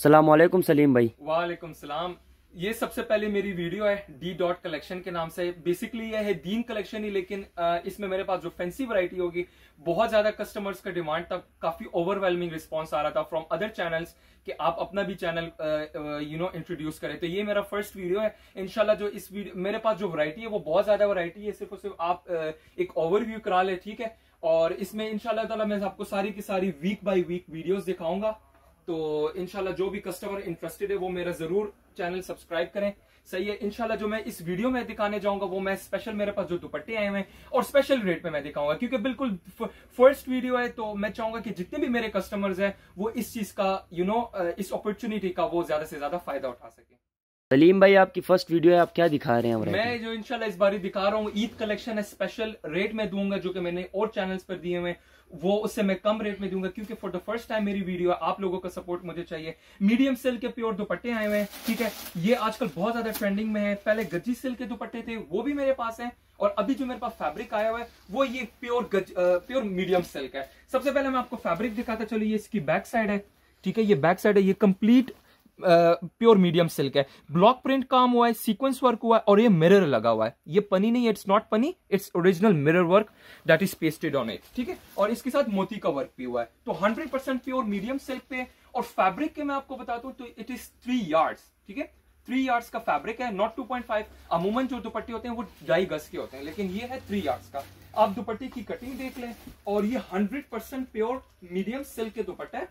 सलामकुम सलीम भाई। वालेकुम सलाम। ये सबसे पहले मेरी वीडियो है डी डॉट कलेक्शन के नाम से। बेसिकली ये है दीन कलेक्शन ही लेकिन इसमें मेरे पास जो फैंसी वैरायटी होगी बहुत ज़्यादा कस्टमर्स का डिमांड था काफ़ी ओवरवेलमिंग रिस्पांस आ रहा था फ्रॉम अदर चैनल्स कि आप अपना भी चैनल यू नो इंट्रोड्यूस करें। तो ये मेरा फ़र्स्ट वीडियो है। इनशाला जो इस वीडियो मेरे पास जो वैरायटी है वो बहुत ज़्यादा वैरायटी है। सिर्फ़ और सिर्फ़ आप uh, एक ओवरव्यू करा ले ठीक है? और इसमें इनशाला मैं आपको सारी की सारी वीक बाई वीक वीडियोस दिखाऊँगा। तो इनशाला जो भी कस्टमर इंटरेस्टेड है वो मेरा ज़रूर चैनल सब्सक्राइब करें। सही है इनशाला जो मैं इस वीडियो में दिखाने जाऊँगा वो मैं स्पेशल मेरे पास जो दुपट्टे आए हुए हैं और स्पेशल रेट में मैं दिखाऊँगा क्योंकि बिल्कुल फ़र्स्ट वीडियो है तो मैं चाहूँगा कि जितने भी मेरे कस्टमर्स हैं वो इस चीज़ का यू you नो know, इस अपॉर्चुनिटी का वो ज़्यादा से ज़्यादा फ़ायदा उठा सके। सलीम भाई आपकी फ़र्स्ट वीडियो है आप क्या दिखा रहे हैं मैं जो इनशाला इस बार दिखा रहा हूँ ईद कलेक्शन है स्पेशल रेट में दूँगा जो कि मैंने और चैनल्स पर दिए हुए वो उससे मैं कम रेट में दूँगा, क्योंकि फॉर द फ़र्स्ट टाइम मेरी वीडियो है, आप लोगों का सपोर्ट मुझे चाहिए। मीडियम सिल्क के प्योर दुपट्टे आए हुए हैं, ठीक है? ये आजकल बहुत ज़्यादा ट्रेंडिंग में है। पहले गज्जी सिल्क के दुपट्टे थे, वो भी मेरे पास है, और अभी जो मेरे पास फैब्रिक आया हुआ है, वो ये प्योर गज प्योर मीडियम सिल्क है। सबसे पहले मैं आपको फैब्रिक दिखाता चलो, ये इसकी बैक साइड है, ठीक है? ये बैक साइड है, ये कंप्लीट प्योर मीडियम सिल्क है। ब्लॉक प्रिंट काम हुआ है सीक्वेंस वर्क हुआ है और ये मिरर लगा हुआ है। ये पनी नहीं इट्स नॉट पनी it's original mirror work that is pasted on it ठीक है? और इसके साथ मोती का वर्क भी हुआ है। तो hundred percent pure medium silk पे और फैब्रिक के मैं आपको बताता हूँ तो इट इज़ थ्री यार्ड्स ठीक है? थ्री यार्ड्स का फैब्रिक है नॉट टू पॉइंट फाइव अमूमन जो दुपट्टे होते हैं, वो ढाई गज के होते हैं, लेकिन ये है थ्री यार्ड्स का। आप दुपट्टे की कटिंग देख लें और ये hundred percent pure medium silk के दुपट्टे है।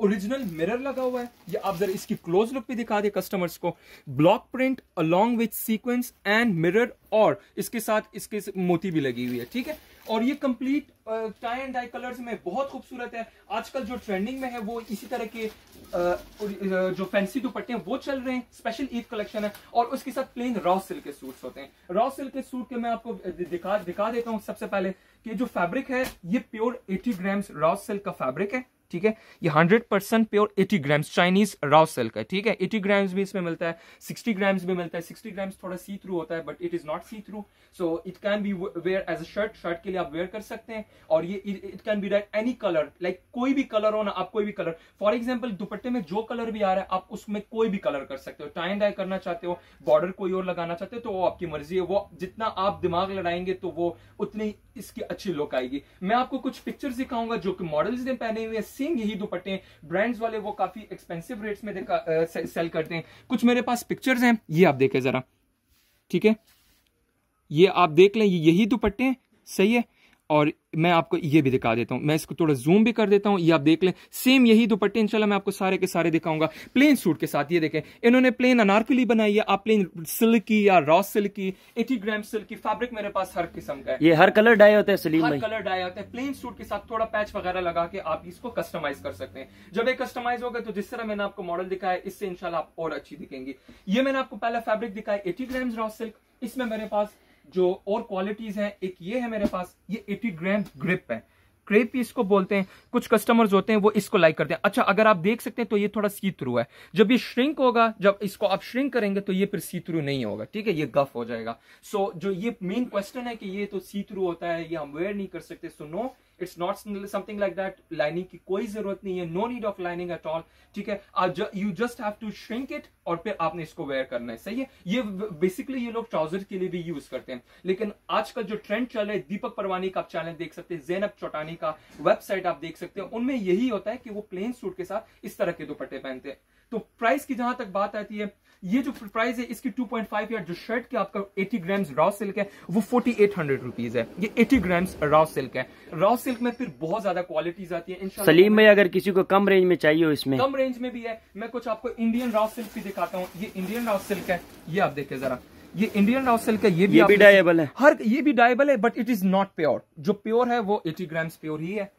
ओरिजिनल मिरर लगा हुआ है। ये आप जरा इसकी क्लोज लुक भी दिखा दे कस्टमर्स को। Block print along with sequence and mirror और इसके साथ इसके मोती भी लगी हुई है ठीक है? और ये complete tie and dye colours में बहुत खूबसूरत है। आजकल जो ट्रेंडिंग में है वो इसी तरह के uh, जो फैंसी दुपट्टे हैं वो चल रहे हैं। स्पेशल ईद कलेक्शन है और उसके साथ प्लेन रॉ सिल्क के सूट्स होते हैं। रॉ सिल्क के सूट के मैं आपको दिखा दिखा देता हूँ सबसे पहले कि जो फैब्रिक है ये प्योर 80 ग्राम्स रॉ सिल्क का फैब्रिक है। ठीक है? ये 100 percent pure 80 grams Chinese raw silk है, ठीक है? 80 ग्राम्स भी इसमें मिलता है 60 ग्राम्स भी मिलता है 60 ग्राम्स थोड़ा सी थ्रू होता है but it is not see through so it can be wear as a shirt shirt के लिए आप वेयर कर सकते हैं, और ये it can be dyed any colour like कोई भी कलर हो ना, आप कोई भी कलर फॉर एग्ज़ाम्पल दुपट्टे में जो कलर भी आ रहा है, आप उसमें कोई भी कलर कर सकते हो। टाइन डाई करना चाहते हो बॉर्डर कोई और लगाना चाहते हो तो वो आपकी मर्ज़ी है। वो जितना आप दिमाग लड़ाएँगे तो वो उतनी इसकी अच्छी लुक आएगी। मैं आपको कुछ पिक्चर्स दिखाऊँगा, जो कि मॉडल्स ने पहने हुए सेम यही दुपट्टे ब्रांड्स वाले वो काफ़ी एक्सपेंसिव रेट्स में देखा सेल करते हैं। कुछ मेरे पास पिक्चर्स हैं, ये आप देखें जरा। ठीक है? ये आप देख लें यही दुपट्टे सही है? और मैं आपको ये भी दिखा देता हूँ। मैं इसको थोड़ा जूम भी कर देता हूँ। ये आप देख लें सेम यही दुपट्टे इंशाल्लाह मैं आपको सारे के सारे दिखाऊँगा। प्लेन सूट के साथ ये देखें इन्होंने प्लेन अनारकली बनाई है। आप प्लेन सिल्क की या रॉ सिल्क की एटी ग्राम सिल्क की फैब्रिक मेरे पास हर किस्म का है। ये हर कलर डाई होता है सलीम हर कलर डाई होता है। प्लेन सूट के साथ थोड़ा पैच वगैरह लगा के आप इसको कस्टमाइज कर सकते हैं। जब ये कस्टमाइज होगा तो जिस तरह मैंने आपको मॉडल दिखाया इससे इनशाला आप और अच्छी दिखेंगी। ये मैंने आपको पहला फैब्रिक दिखाया एटी ग्राम रॉ सिल्क इसमें मेरे पास जो और क्वालिटीज हैं एक ये है मेरे पास ये 80 ग्राम ग्रिप है। क्रेप इसको बोलते हैं कुछ कस्टमर्स होते हैं वो इसको लाइक करते हैं। अच्छा अगर आप देख सकते हैं तो ये थोड़ा सी थ्रू है। जब ये श्रिंक होगा जब इसको आप श्रिंक करेंगे तो ये फिर सी थ्रू नहीं होगा ठीक है? ये गफ हो जाएगा। सो so, जो ये मेन क्वेश्चन है कि ये तो सी थ्रू होता है ये हम वेयर नहीं कर सकते so so, no no, it's not something like that lining की कोई ज़रूरत नहीं है. No need of lining at all ठीक है? You just have to shrink it और फिर आपने इसको वेयर करना है. सही है? ये बेसिकली ये लोग ट्राउज़र के लिए भी यूज़ करते हैं. लेकिन आजकल जो ट्रेंड चल रहा है दीपक परवानी का आप चैनल देख सकते हैं जैनब चौटानी का वेबसाइट आप देख सकते हैं. उनमें यही होता है कि वो प्लेन सूट के साथ इस तरह के दुपट्टे पहनते हैं. तो प्राइस की जहाँ तक बात आती है ये जो प्राइस है इसकी 2.5 पॉइंट या जो शर्ट की आपका 80 ग्राम्स रॉ सिल्क है वो 4800 रुपीज़ है। ये 80 ग्राम्स रॉ सिल्क है। रॉ सिल्क में फिर बहुत ज़्यादा क्वालिटीज आती है सलीम भाई अगर किसी को कम रेंज में चाहिए हो इसमें। कम रेंज में भी है। मैं कुछ आपको इंडियन रॉ सिल्क भी दिखाता हूँ। ये इंडियन रॉ सिल्क है। ये आप देखे जरा। ये इंडियन रॉ सिल्क है। ये भी, ये भी डायबल है। हर ये भी डायबल है but it is not pure जो प्योर है वो 80 ग्राम्स प्योर ही है।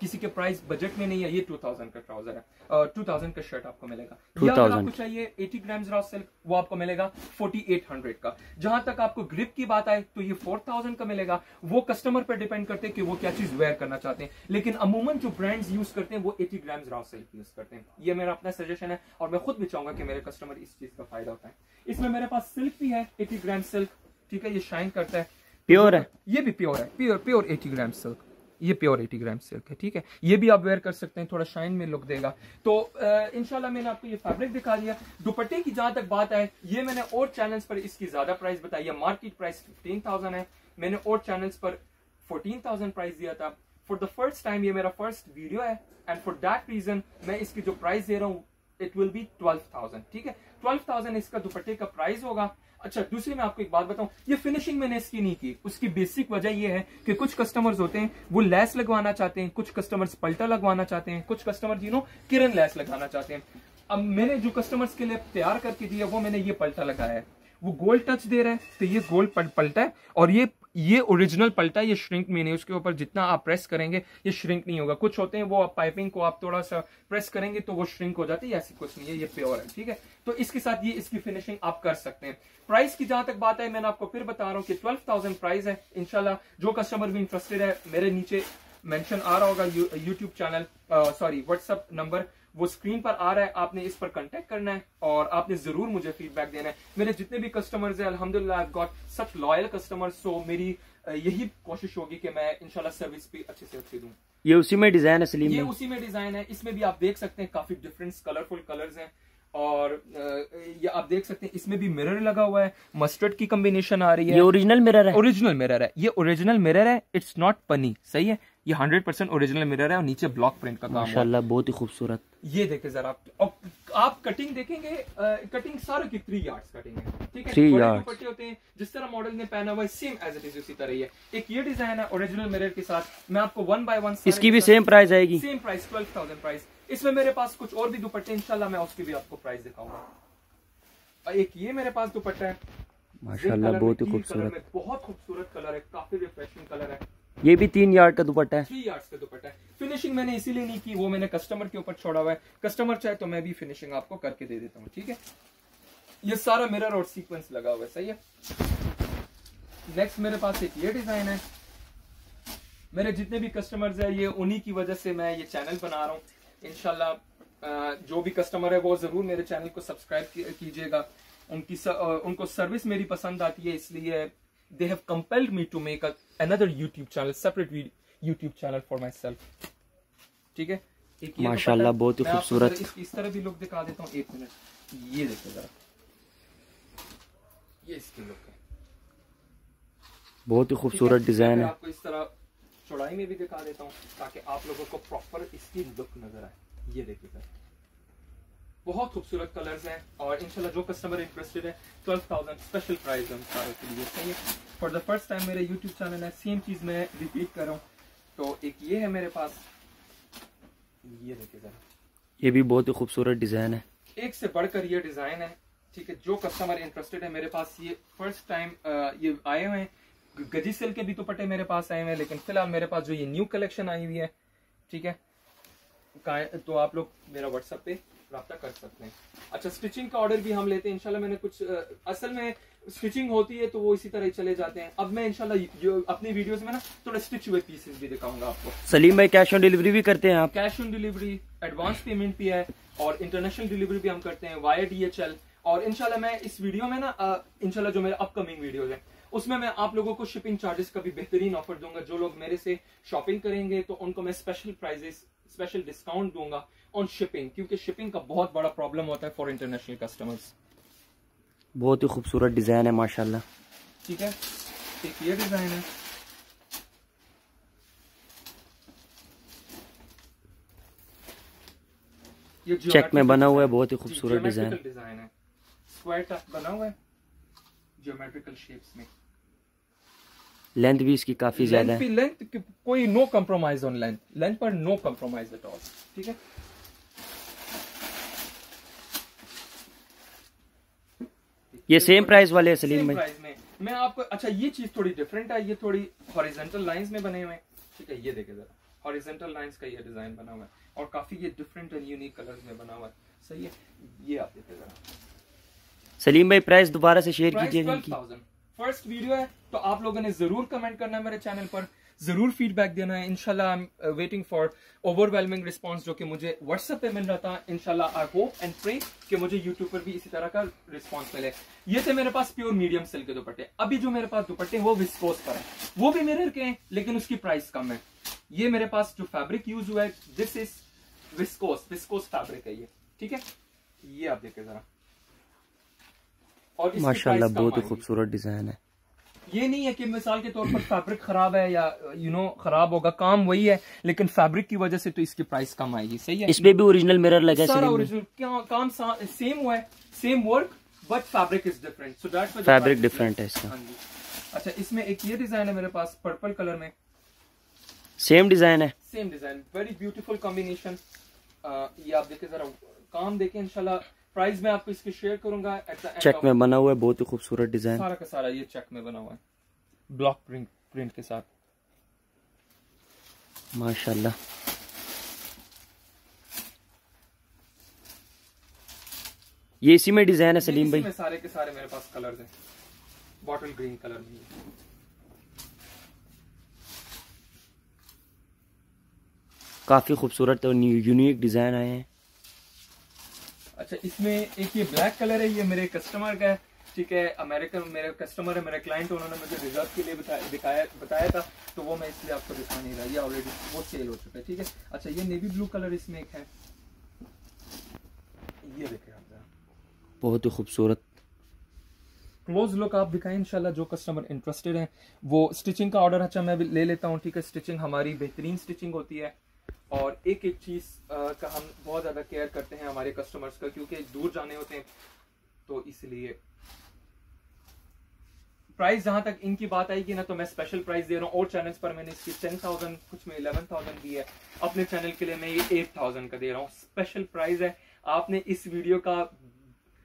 किसी के प्राइस बजट में नहीं है ये 2000 का ट्राउज़र है। टू थाउज़ेंड का शर्ट आपको मिलेगा। या अगर आपको चाहिए एटी ग्राम रॉ सिल्क वो आपको मिलेगा 4800 का। जहाँ तक आपको ग्रिप की बात आए तो ये 4000 का मिलेगा। वो कस्टमर पर डिपेंड करते हैं कि वो क्या चीज़ वेयर करना चाहते हैं। लेकिन अमूमन जो ब्रांड्स यूज़ करते हैं वो eighty gram raw silk use करते हैं। ये मेरा अपना सजेशन है और मैं खुद भी चाहूँगा कि मेरे कस्टमर इस चीज़ का फ़ायदा होता है इसमें मेरे पास सिल्क भी है एटी ग्राम सिल्क ठीक है ये शाइन करता है। प्योर है। ये भी प्योर है pure pure eighty gram silk ये प्योर 80 ग्राम सिल्क है, ठीक है? ये भी आप वेयर कर सकते हैं, थोड़ा शाइन में लुक देगा। तो इनशाला मैंने आपको ये फैब्रिक दिखा दिया। दुपट्टे की जहाँ तक बात है ये मैंने और चैनल्स पर इसकी ज़्यादा प्राइस बताई है। मार्केट प्राइस फिफ्टीन थाउज़ेंड है। मैंने और चैनल्स पर फोर्टीन थाउज़ेंड प्राइस दिया था। फॉर द फ़र्स्ट टाइम ये मेरा फ़र्स्ट वीडियो है। एंड फॉर दैट रीजन मैं इसकी जो प्राइस दे रहा हूँ it will be twelve thousand ठीक है? ट्वेल्व थाउज़ेंड इसका दुपट्टे का प्राइस होगा। अच्छा दूसरी मैं आपको एक बात बताऊँ, ये फिनिशिंग मैंने इसकी नहीं की। उसकी बेसिक वजह ये है कि कुछ कस्टमर्स होते हैं, वो लेस लगवाना चाहते हैं, कुछ कस्टमर्स पलटा लगवाना चाहते हैं, कुछ कस्टमर यू किरण लेस लगाना चाहते हैं। अब मैंने जो कस्टमर्स के लिए तैयार करके दिया, वो मैंने ये पलटा लगाया है। वो गोल्ड टच दे रहा है तो ये गोल्ड पलटा है, और ये ये ओरिजिनल पलटा, ये श्रिंक में नहीं उसके ऊपर जितना आप प्रेस करेंगे, ये श्रिंक नहीं होगा। कुछ होते हैं, वो आप पाइपिंग को आप थोड़ा सा प्रेस करेंगे तो वो श्रिंक हो जाती है, ऐसी कुछ नहीं है, ये प्योर है, ठीक है? तो इसके साथ ये, इसकी फिनिशिंग आप कर सकते हैं। प्राइस की जहाँ तक बात है, मैंने आपको फिर बता रहा हूँ कि ट्वेल्व थाउज़ेंड प्राइस है इनशाला जो कस्टमर भी इंटरेस्टेड है, मेरे नीचे मेंशन आ रहा होगा YouTube channel sorry WhatsApp number वो स्क्रीन पर आ रहा है आपने इस पर कांटेक्ट करना है और आपने ज़रूर मुझे फीडबैक देना है। मेरे जितने भी कस्टमर्स हैं अल्हम्दुलिल्लाह I got such loyal customers so मेरी यही कोशिश होगी कि मैं इंशाल्लाह सर्विस भी अच्छे से अच्छी दूँ। ये उसी में डिज़ाइन है सलीम ये उसी में डिज़ाइन है। इसमें भी आप देख सकते हैं काफ़ी डिफरेंट कलरफुल कलर्स हैं। और ये आप देख सकते हैं इसमें भी मिरर लगा हुआ है। मस्टर्ड की कॉम्बिनेशन आ रही है। ये ओरिजिनल मिरर है? ओरिजिनल मिरर है। ये ओरिजिनल मिरर है इट्स नॉट पनी सही है? ये हंड्रेड परसेंट ओरिजिनल मिरर है और नीचे ब्लॉक प्रिंट का काम माशाल्लाह बहुत ही खूबसूरत। ये देखे जरा आप आप कटिंग देखेंगे आ, कटिंग सारे की थ्री यार्ड्स कटिंग है ठीक है? थ्री यार्ड्स होते हैं जिस तरह मॉडल ने पहना हुआ है सेम एज इट इज़ उसी तरह ही है। एक ये डिज़ाइन है ओरिजिनल मिरर के साथ मैं आपको वन बाय वन इसकी भी सेम प्राइस आएगी। Same price twelve thousand price इसमें मेरे पास कुछ और भी दुपट्टे इंशाल्लाह मैं उसकी भी आपको प्राइस दिखाऊँगा। एक ये मेरे पास दुपट्टा है। माशाल्लाह बहुत ही खूबसूरत। बहुत खूबसूरत कलर है काफ़ी रिफ्रेशिंग कलर है। ये भी तीन यार्ड का दुपट्टा है। थ्री यार्ड का दुपट्टा है। फिनिशिंग मैंने इसीलिए नहीं की वो मैंने कस्टमर के ऊपर छोड़ा हुआ है। कस्टमर चाहे तो मैं भी फिनिशिंग आपको करके दे देता हूँ ठीक है? ये सारा मिरर और सीक्वेंस लगा हुआ है सही है? नेक्स्ट मेरे पास एक ये डिज़ाइन है। मेरे जितने भी कस्टमर्स है ये उन्हीं की वजह से मैं ये चैनल बना रहा हूँ। इनशाला जो भी कस्टमर है वो ज़रूर मेरे चैनल को सब्सक्राइब कीजिएगा। उनकी स, उनको सर्विस मेरी पसंद आती है इसलिए they have compelled me to make a, another YouTube channel, separate video, YouTube channel for myself. ठीक है? एक माशाल्लाह बहुत ही खूबसूरत। इस, इस तरह भी लुक दिखा देता हूँ एक मिनट ये देखो जरा। ये इसकी लुक है। बहुत ही खूबसूरत डिज़ाइन है। आपको इस तरह चौड़ाई में भी दिखा देता हूँ ताकि आप लोगों को प्रॉपर इसकी लुक नज़र आए। ये देखिए बहुत खूबसूरत कलर्स हैं और इंशाल्लाह जो कस्टमर इंटरेस्टेड है ट्वेल्व थाउज़ेंड स्पेशल प्राइस हम सारे के लिए। सही है? फॉर द फ़र्स्ट टाइम मेरे यूट्यूब चैनल है सेम चीज़ मैं रिपीट कर रहा हूँ। तो एक ये है मेरे पास। ये देखिए जरा। ये भी बहुत ही खूबसूरत डिज़ाइन है। एक से बढ़कर ये डिज़ाइन है। ठीक है जो कस्टमर इंटरेस्टेड है मेरे पास ये फ़र्स्ट टाइम ये आए हुए हैं। गजी सिल के भी तो मेरे पास आए हुए हैं लेकिन फ़िलहाल मेरे पास जो ये न्यू कलेक्शन आई हुई है ठीक है तो आप लोग मेरा व्हाट्सएप पे रब्ता कर सकते हैं। अच्छा स्टिचिंग का ऑर्डर भी हम लेते हैं। इनशाला मैंने कुछ असल में स्टिचिंग होती है तो वो इसी तरह ही चले जाते हैं। अब मैं इनशाला अपनी वीडियोस में ना थोड़ा स्टिच हुए पीसेस भी दिखाऊँगा आपको। सलीम भाई कैश ऑन डिलीवरी भी करते हैं आप? Cash on delivery advance payment भी है और इंटरनेशनल डिलीवरी भी हम करते हैं वाया डी और इनशाला मैं इस वीडियो में ना इनशाला जो मेरे अपकमिंग वीडियो है उसमें मैं आप लोगों को शिपिंग चार्जेस का भी बेहतरीन ऑफ़र दूँगा। जो लोग मेरे से शॉपिंग करेंगे तो उनको मैं स्पेशल प्राइजेस स्पेशल डिस्काउंट दूँगा ऑन शिपिंग क्योंकि शिपिंग का बहुत बड़ा प्रॉब्लम होता है फॉर इंटरनेशनल कस्टमर्स बहुत ही खूबसूरत डिज़ाइन है माशाल्लाह। ठीक है? एक ये डिज़ाइन है। ये चेक में बना हुआ है बहुत ही खूबसूरत डिज़ाइन है। स्क्वायर बना हुआ है ज्योमेट्रिकल शेप्स में। लेंथ भी इसकी काफ़ी ज़्यादा है। लेंथ कोई no compromise on length length पर नो कम्प्रोमाइज एट ऑल ठीक है? ये सेम प्राइस वाले हैं सलीम भाई। में। मैं आपको अच्छा ये चीज़ थोड़ी डिफरेंट है। ये थोड़ी हॉरिजेंटल लाइंस में बने हुए हैं। ठीक है ये देखे जरा। हॉरिजेंटल लाइंस का ये डिज़ाइन बना हुआ है। और काफ़ी ये डिफरेंट एंड यूनिक कलर्स में बना हुआ है। सही है? ये आप देखे जरा। सलीम भाई प्राइस दोबारा से शेयर कीजिए फ़र्स्ट वीडियो है तो आप लोगों ने ज़रूर कमेंट करना है मेरे चैनल पर। ज़रूर फीडबैक देना है। इनशाला I am waiting for overwhelming response जो कि मुझे व्हाट्सएप पे मिल रहा था। इनशाला आई होप एंड प्रे कि मुझे यूट्यूब पर भी इसी तरह का रिस्पॉन्स मिले। ये थे मेरे पास प्योर मीडियम सिल्क के दुपट्टे। अभी जो मेरे पास दुपट्टे वो विस्कोस पर है। वो भी मेरे के हैं, लेकिन उसकी प्राइस कम है। ये मेरे पास जो फैब्रिक यूज़ हुआ है this is viscose viscose fabric है ये। ठीक है? ये आप देखें जरा। और माशाल्लाह बहुत ही खूबसूरत डिज़ाइन है। ये नहीं है कि मिसाल के तौर पर फैब्रिक खराब है या यू नो खराब होगा काम वही है लेकिन फैब्रिक की वजह से तो इसकी प्राइस कम आएगी सही है? इसमें भी ओरिजिनल मिरर लगा है सारा ओरिजिनल काम सेम हुआ है same work but fabric is different so that's fabric different है इसका हाँ अच्छा इसमें एक ये डिज़ाइन है मेरे पास पर्पल कलर में। सेम डिज़ाइन है। Same design very beautiful combination ये आप देखें जरा काम देखें इंशाल्लाह प्राइस मैं आपको इसके शेयर करूँगा चेक में बना हुआ है बहुत ही खूबसूरत डिज़ाइन सारा का सारा ये चेक में बना हुआ है। ब्लॉक प्रिंट प्रिंट के साथ। माशाल्लाह। ये इसी में डिज़ाइन है सलीम भाई। सारे के सारे मेरे पास कलर हैं। बॉटल ग्रीन कलर में काफ़ी खूबसूरत और यूनिक डिज़ाइन आए हैं। अच्छा इसमें एक ये ब्लैक कलर है ये मेरे कस्टमर का है ठीक है अमेरिकन मेरे कस्टमर है मेरे क्लाइंट उन्होंने मुझे रिज़र्व के लिए बताया दिखाया बताया था तो वो मैं इसलिए आपको दिखा नहीं रहा ये ऑलरेडी वो सेल हो चुका है ठीक है। अच्छा ये नेवी ब्लू कलर इसमें एक है। ये देखे आप बहुत ही खूबसूरत। क्लोज लुक आप दिखाएँ इंशाल्लाह जो कस्टमर इंटरेस्टेड है। वो स्टिचिंग का ऑर्डर अच्छा मैं ले लेता हूँ ठीक है स्टिचिंग हमारी बेहतरीन स्टिचिंग होती है। और एक एक चीज़ का हम बहुत ज़्यादा केयर करते हैं हमारे कस्टमर्स का, क्योंकि दूर जाने होते हैं तो इसलिए। प्राइस जहाँ तक इनकी बात आएगी ना तो मैं स्पेशल प्राइस दे रहा हूँ। और चैनल्स पर मैंने इसकी टेन थाउज़ेंड कुछ में इलेवन थाउज़ेंड दी है। अपने चैनल के लिए मैं ये एट थाउज़ेंड का दे रहा हूँ। स्पेशल प्राइस है। आपने इस वीडियो का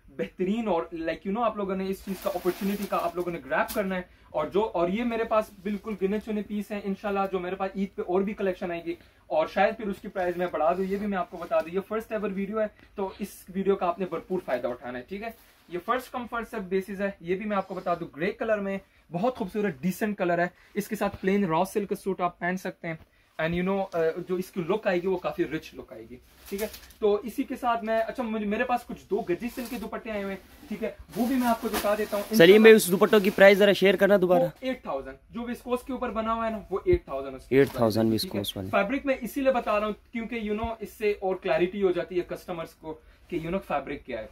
बेहतरीन और लाइक यू नो आप लोगों ने इस चीज़ का अपॉर्चुनिटी का आप लोगों ने ग्रैप करना है। और जो, और ये मेरे पास बिल्कुल गिने चुने पीस है इनशाला जो मेरे पास ईद पे और भी कलेक्शन आएगी और शायद फिर उसकी प्राइस मैं बढ़ा दू, ये भी मैं आपको बता दू, ये फ़र्स्ट एवर वीडियो है तो इस वीडियो का आपने भरपूर फ़ायदा उठाना है, ठीक है? ये फ़र्स्ट कंफर्ट सब बेसिस है, ये भी मैं आपको बता दू ग्रे कलर में बहुत खूबसूरत डिसेंट कलर है। इसके साथ प्लेन रॉ सिल्क सूट आप पहन सकते हैं। एंड यू नो जो इसकी लुक आएगी वो काफ़ी रिच लुक आएगी। ठीक है? तो इसी के साथ मैं अच्छा मुझे मेरे पास कुछ दो गजी सिल्क के दुपट्टे आए हुए ठीक है? वो भी मैं आपको दिखा देता हूँ। सलीम भाई उस दुपट्टों की प्राइस जरा शेयर करना दोबारा। एट थाउज़ेंड जो विस्कोस के ऊपर बना हुआ है ना वो eight thousand eight thousand viscose वाले। फैब्रिक में इसीलिए बता रहा हूँ क्योंकि यू नो इससे और क्लैरिटी हो जाती है कस्टमर्स को कि यू नो फैब्रिक क्या है।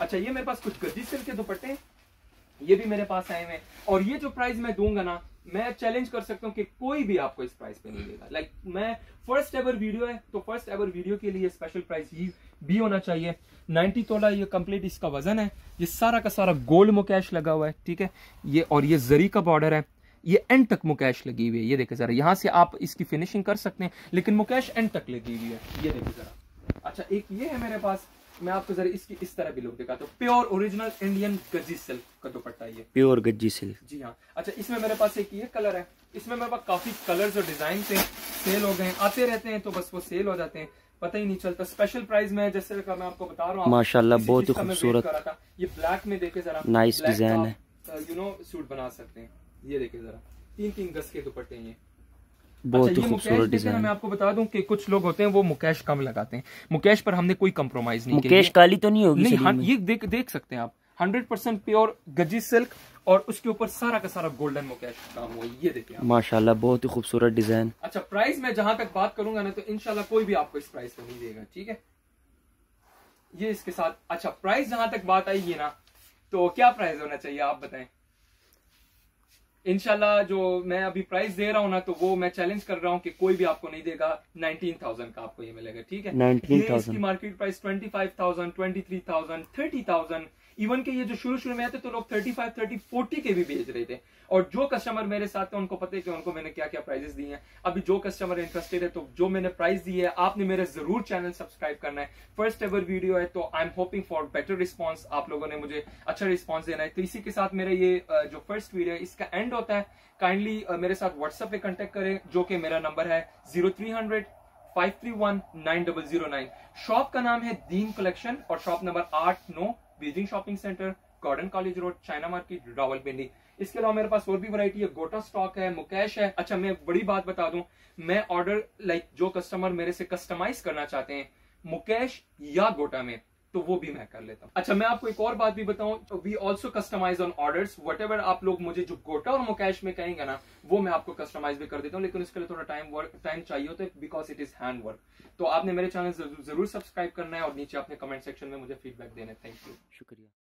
अच्छा ये मेरे पास कुछ गजी सिल्क के दुपट्टे ये भी मेरे पास आए हुए हैं। और ये जो प्राइस मैं दूँगा ना मैं चैलेंज कर सकता हूँ कि कोई भी आपको इस प्राइस पे नहीं देगा। लाइक like, मैं फ़र्स्ट एवर वीडियो है तो फ़र्स्ट एवर वीडियो के लिए स्पेशल प्राइस ही भी होना चाहिए। 90 तोला ये कंप्लीट इसका वज़न है। ये सारा का सारा गोल्ड मुकैश लगा हुआ है ठीक है? ये और ये जरी का बॉर्डर है। ये एंड तक मुकैश लगी हुई है। ये देखे जरा यहाँ से आप इसकी फिनिशिंग कर सकते हैं लेकिन मुकैश एंड तक लगी हुई है। ये देखे जरा। अच्छा एक ये है मेरे पास। मैं आपको जरा इसकी इस तरह भी लुक दिखाता हूँ। Pure original Indian gajji silk का दुपट्टा ये। Pure Gajji silk. जी हाँ। अच्छा इसमें मेरे पास एक ये कलर है। इसमें मेरे पास काफ़ी कलर्स और डिज़ाइन थे सेल हो गए आते रहते हैं तो बस वो सेल हो जाते हैं। पता ही नहीं चलता। स्पेशल प्राइस में जैसे मैं आपको बता रहा हूँ माशाल्लाह बहुत ही खूबसूरत ये ब्लैक में देखे जरा। नाइस डिज़ाइन है। यू नो सूट बना सकते हैं। ये देखे जरा। तीन तीन गज के दुपट्टे ये। बहुत अच्छा, खूबसूरत डिज़ाइन मैं आपको बता दूँ कि कुछ लोग होते हैं वो मुकेश कम लगाते हैं। मुकेश पर हमने कोई कंप्रोमाइज नहीं मुकेश काली तो नहीं होगी नहीं हाँ, ये देख देख सकते हैं आप। Hundred percent pure gajji silk और उसके ऊपर सारा का सारा गोल्डन मुकेश काम हुआ। ये देखिए माशाल्लाह बहुत ही खूबसूरत डिज़ाइन अच्छा प्राइस में जहाँ तक बात करूँगा ना तो इनशाला कोई भी आपको इस प्राइस पे नहीं देगा ठीक है? ये इसके साथ अच्छा प्राइस जहाँ तक बात आएगी ना तो क्या प्राइस होना चाहिए आप बताएँ? इनशाला जो मैं अभी प्राइस दे रहा हूँ ना तो वो मैं चैलेंज कर रहा हूँ कि कोई भी आपको नहीं देगा। नाइनटीन थाउज़ेंड का आपको ये मिलेगा ठीक है? नाइनटीन इसकी market price twenty five thousand twenty three thousand thirty thousand even के ये जो शुरू शुरू में आते तो लोग थर्टी फाइव थर्टी फोर्टी के भी बेच रहे थे। और जो कस्टमर मेरे साथ थे, उनको पता है कि उनको मैंने क्या क्या प्राइजेस दिए हैं। अभी जो कस्टमर इंटरेस्टेड है तो जो मैंने प्राइस दी है, आपने मेरे ज़रूर चैनल सब्सक्राइब करना है। फ़र्स्ट एवर वीडियो है तो I am hoping for better response आप लोगों ने मुझे अच्छा रिस्पॉन्स देना है। तो इसी के साथ मेरा ये जो फ़र्स्ट वीडियो है, इसका एंड होता है। काइंडली मेरे साथ व्हाट्सएप पे कंटेक्ट करें, जो कि मेरा नंबर है zero three hundred five three one nine double zero nine shop का नाम है दीन कलेक्शन और शॉप नंबर आठ नौ Beijing Shopping Centre, Gordon College Road, China Market Rawalpindi इसके अलावा मेरे पास और भी वैरायटी है। गोटा स्टॉक है, मुकेश है। अच्छा मैं बड़ी बात बता दूँ। मैं ऑर्डर लाइक जो कस्टमर मेरे से कस्टमाइज करना चाहते हैं, मुकेश या गोटा में तो वो भी मैं कर लेता हूँ। अच्छा मैं आपको एक और बात भी बताऊँ। We also customise on order whatever आप लोग मुझे जो गोटा और मोकैश में कहेंगे ना, वो मैं आपको कस्टमाइज भी कर देता हूँ, लेकिन उसके लिए थोड़ा टाइम टाइम चाहिए होता है because it is hand work तो आपने मेरे चैनल ज़रूर सब्सक्राइब करना है और नीचे अपने कमेंट सेक्शन में मुझे फीडबैक देना है। थैंक यू शुक्रिया।